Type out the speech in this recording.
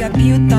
got beauty.